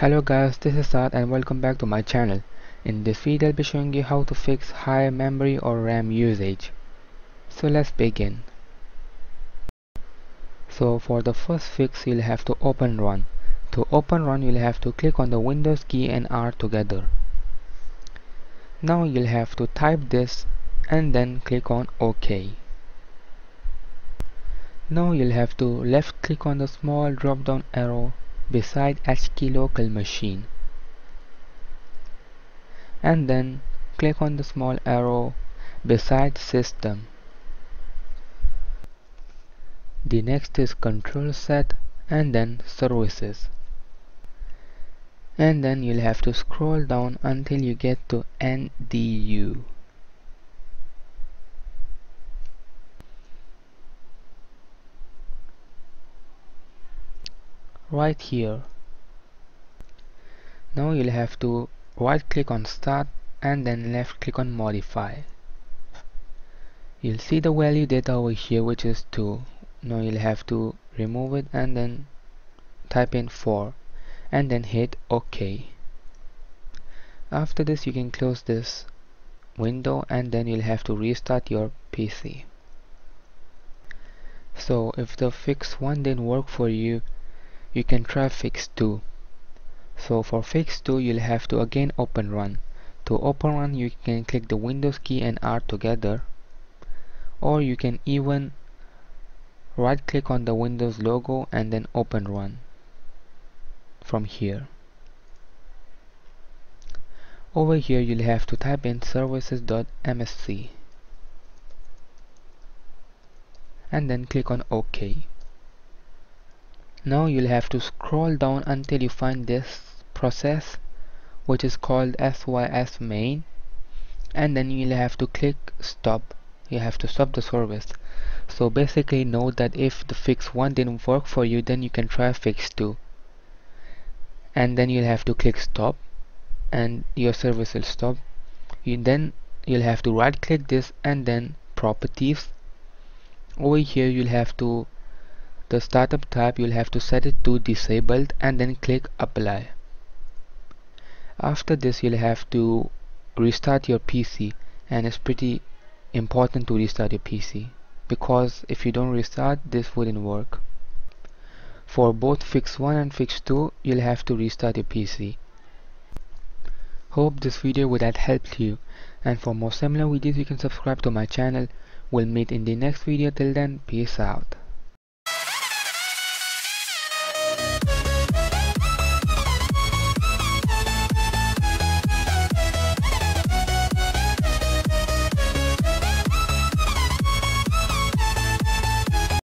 Hello guys, this is Saad and welcome back to my channel. In this video I'll be showing you how to fix high memory or RAM usage. So let's begin. So for the first fix you'll have to open run. To open run you'll have to click on the Windows key and R together. Now you'll have to type this and then click on OK. Now you'll have to left click on the small drop down arrow beside HKey local machine. And then click on the small arrow beside system. The next is control set and then services. And then you'll have to scroll down until you get to NDU right here. Now you'll have to right click on start and then left click on modify. You'll see the value data over here which is 2 now you'll have to remove it and then type in 4 and then hit OK. After this you can close this window and then you'll have to restart your PC so if the fix 1 didn't work for you you can try fix 2 so for fix 2 you'll have to again open run. To open run you can click the windows key and R together. Or you can even right click on the windows logo and then open run from here. Over here you'll have to type in services.msc and then click on OK now you'll have to scroll down until you find this process which is called SysMain and then you'll have to click stop. You have to stop the service. So basically note that if the fix 1 didn't work for you then you can try fix 2 and then you'll have to click stop and your service will stop. You then you'll have to right click this and then properties. Over here you'll have to the startup type you'll have to set it to disabled and then click apply. After this you'll have to restart your PC and it's pretty important to restart your PC because if you don't restart this wouldn't work. For both fix 1 and fix 2 you'll have to restart your PC hope this video would have helped you. And for more similar videos you can subscribe to my channel. We'll meet in the next video. Till then peace out